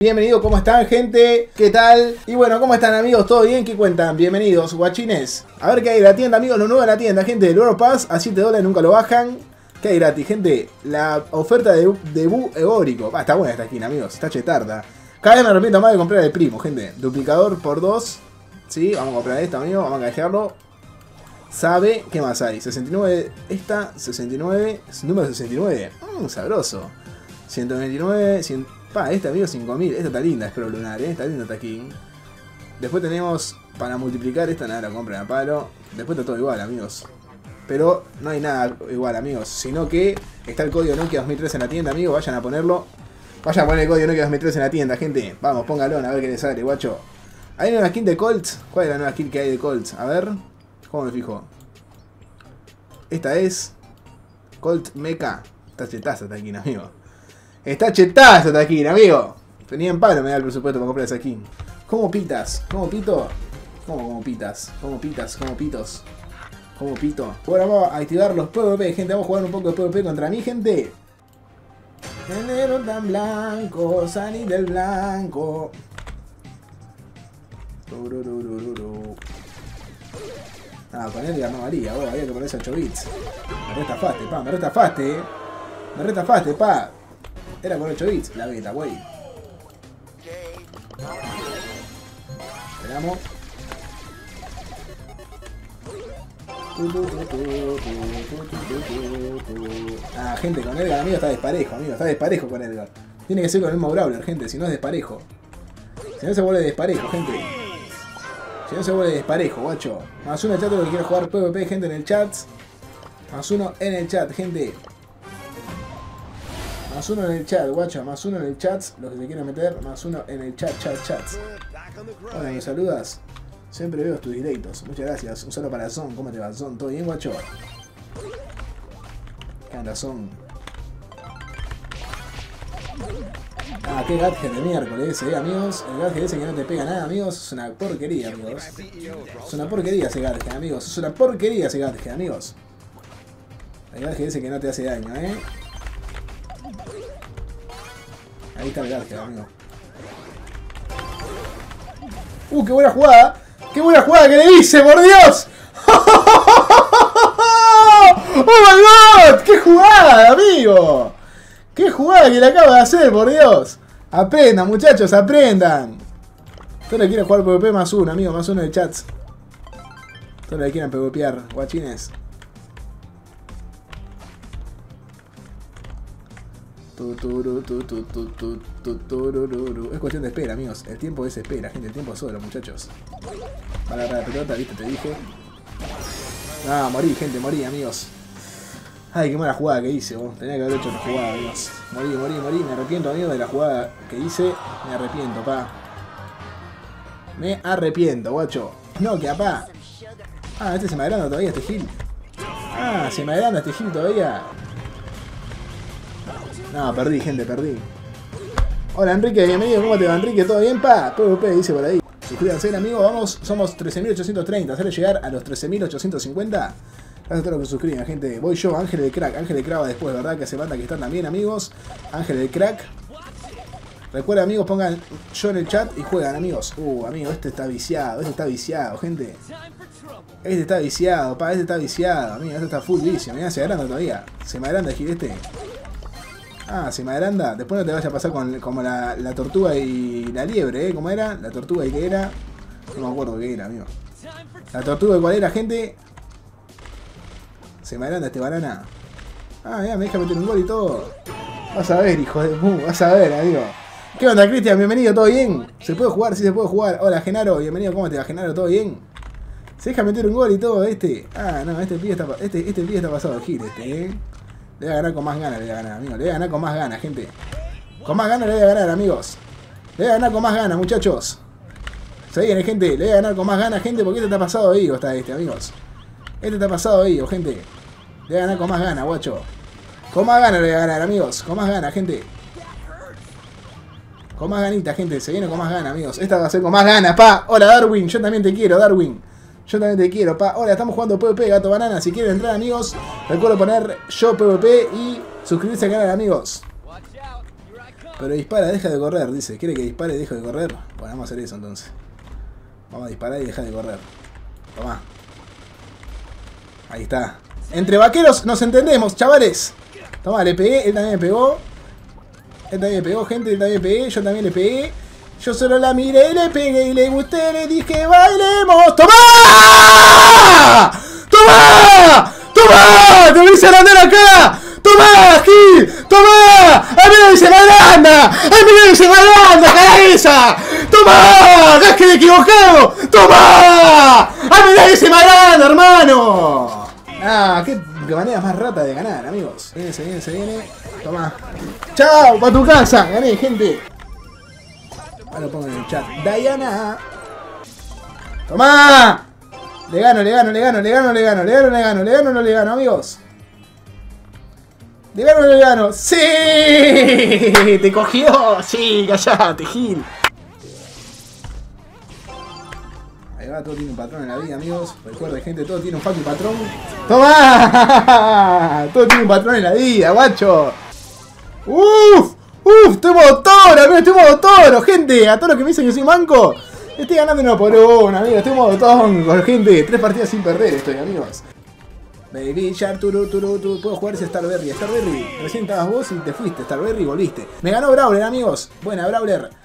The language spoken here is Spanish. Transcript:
Bienvenidos, ¿cómo están gente? ¿Qué tal? Y bueno, ¿cómo están amigos? ¿Todo bien? ¿Qué cuentan? Bienvenidos, guachines. A ver qué hay en la tienda, amigos, lo nuevo en la tienda, gente. El Oro Pass a 7 dólares nunca lo bajan. ¿Qué hay gratis, gente? La oferta de, de Bu Eórico. Ah, está buena esta esquina, amigos. Está chetarda. Cada vez me arrepiento más de comprar el primo, gente. Duplicador por 2. Sí, vamos a comprar esto, amigos. Vamos a canjearlo. Sabe, ¿qué más hay? 69, esta, 69, número 69. Mmm, sabroso. 129, 100, pa, esta amigo 5000, esta está linda, espero lunar, ¿eh? está linda skin. Después tenemos, para multiplicar, esta nada, la compran a palo. Después está todo igual, amigos. Pero no hay nada igual, amigos. Sino que está el código Nokia 2003 en la tienda, amigos. Vayan a ponerlo. Vayan a poner el código Nokia 2003 en la tienda, gente. Vamos, póngalo, a ver qué les sale, guacho. ¿Hay una skin de Colts? ¿Cuál es la nueva skin que hay de Colts? A ver. ¿Cómo me fijo? Esta es Colt Mecha. Está chetaza esta skin, amigo. Está chetaza esta skin, amigo. Tenía en palo me da el presupuesto para comprar esa skin. ¿Cómo pitas? ¿Cómo pito? ¿Cómo, cómo pitas? ¿Cómo pitas? ¿Cómo pitos? ¿Cómo pito? Bueno, vamos a activar los PvP, gente. Vamos a jugar un poco de PvP contra mi gente. Enero tan blanco, salí del blanco. Ah, con él no vos, había que ponerse 8 bits. Me restafaste, pa, me restafaste, eh. Me restafaste, pa. Era con 8 bits, la beta, wey. Esperamos. Ah, gente, con Edgar, amigo, está desparejo, amigo, está desparejo con Edgar. Tiene que ser con el mismo Brawler, gente, si no es desparejo. Si no se vuelve desparejo, gente. Si no se vuelve desparejo, guacho. Más uno en el chat lo que quiere jugar PvP, gente, en el chat. Más uno en el chat, gente. Más uno en el chat, guacho. Más uno en el chat. Los que se quieran meter. Más uno en el chat, chat, chat. Hola, ¿me saludas? Siempre veo tus directos. Muchas gracias. Un saludo para Son. ¿Cómo te va, Son? ¿Todo bien, guacho? ¿Qué anda, Son? Ah, qué gadget de miércoles eh, amigos. El gadget ese que no te pega nada, amigos. Es una porquería, amigos. Es una porquería ese gadget, amigos. Es una porquería ese gadget, amigos. El gadget ese que no te hace daño, eh. Ahí está el gadget, amigo. ¡Uh, qué buena jugada! ¡Qué buena jugada que le hice, por Dios! ¡Oh my god! ¡Qué jugada, amigo! ¡Qué jugada que le acaba de hacer, por Dios! Aprendan, muchachos, aprendan. Todos le quieren jugar PvP más uno, amigo, más uno de chats. Todos le quieren PvPear, guachines. Es cuestión de espera, amigos. El tiempo es espera, gente. El tiempo es solo, muchachos. Para la pelota, viste, te dije. Ah, morí, gente, morí, amigos. Ay, qué mala jugada que hice, vos. Tenía que haber hecho otra jugada, amigos. Morí, morí, morí. Me arrepiento, amigo, de la jugada que hice. Me arrepiento, pa. Me arrepiento, guacho. No, que pa. Ah, este se me agranda todavía, este gil. Ah, se me agranda este gil todavía. No, perdí, gente, perdí. Hola, Enrique, bienvenido. ¿Cómo te va, Enrique? ¿Todo bien, pa? PvP dice por ahí. Suscríbanse, amigo. Vamos, somos 13.830. Hacerle llegar a los 13.850. Gracias a todos los que suscriben, gente. Voy yo, Ángel de Crack. Ángel de Crack va después, ¿verdad? Que hace falta que están también, amigos. Ángel de Crack. Recuerden, amigos, pongan yo en el chat y juegan, amigos. Uh, amigo, este está viciado. Este está viciado, gente. Este está viciado, pa. Este está viciado. Amigo, este está full vicio. Mirá, se agranda todavía. Se me agranda el este. Ah, se me agranda. Después no te vaya a pasar con como la, la tortuga y la liebre, ¿eh? ¿Cómo era? La tortuga y qué era. No me acuerdo qué era, amigo. La tortuga y cuál era, gente. Se me agranda este banana. Ah, mira, me deja meter un gol y todo. Vas a ver, hijo de pu, vas a ver, amigo. ¿Qué onda, Cristian? Bienvenido, ¿todo bien? ¿Se puede jugar? Sí, se puede jugar. Hola, Genaro, bienvenido, ¿cómo te va, Genaro? ¿Todo bien? Se deja meter un gol y todo, este. Ah, no, este pibe está, este, este pibe está pasado de este, eh. Le voy a ganar con más ganas, le voy a ganar, amigos. Le voy a ganar con más ganas, gente. Con más ganas le voy a ganar, amigos. Le voy a ganar con más ganas, muchachos. Se viene, gente. Le voy a ganar con más ganas, gente, porque este está pasado de vivo, está este, amigos. Este está pasado de vivo, gente. Le voy a ganar con más ganas, guacho. Con más ganas le voy a ganar, amigos. Con más ganas, gente. Con más ganita, gente. Se viene con más ganas, amigos. Esta va a ser con más ganas, pa. Hola, Darwin. Yo también te quiero, Darwin. Yo también te quiero, pa. Hola, estamos jugando PvP, Gato Banana. Si quieren entrar, amigos, recuerdo poner yo PvP y suscribirse al canal, amigos. Pero dispara, deja de correr, dice. ¿Quiere que dispare y deje de correr? Bueno, vamos a hacer eso entonces. Vamos a disparar y deja de correr. Toma. Ahí está. Entre vaqueros nos entendemos, chavales. Toma, le pegué, él también me pegó. Él también me pegó, gente, él también me pegué, yo también le pegué. Yo solo la miré y le pegué y le gusté, le dije bailemos. ¡Toma! ¡Toma! ¡Toma! ¡Te voy a andar acá! ¡Toma, Gil! ¡Toma! ¡A mí dice Maranda! ¡A mí dice Maranda, cabeza! ¡Toma! ¡Gas que me equivocado! ¡Toma! ¡A mí dice Maranda, hermano! Ah, qué manera más rata de ganar, amigos. Viene, se viene, se viene. Toma. ¡Chao! ¡Pa tu casa! Gané, gente. Ahora lo pongo en el chat. Diana. ¡Toma! Le gano, le gano, le gano, le gano, le gano, le gano, le gano, le gano, no le gano, amigos. Le gano, le gano. ¡Sí! ¡Te cogió! ¡Sí! ¡Callate, Gil! Ahí va, todo tiene un patrón en la vida, amigos. Recuerden, gente, todo tiene un fucking patrón. ¡Toma! Todo tiene un patrón en la vida, guacho. ¡Uf! ¡Uf! ¡Estoy modo toro, amigo! ¡Estoy modo toro, gente! A todos los que me dicen que soy manco. Estoy ganando uno por uno, amigo. Estoy modo tongo, gente. Tres partidas sin perder estoy, amigos. Baby Shark, turu, turu, turu. Puedo jugar ese Starberry. Starberry, recién estabas vos y te fuiste. Starberry volviste. Me ganó Brawler, amigos. Buena, Brawler.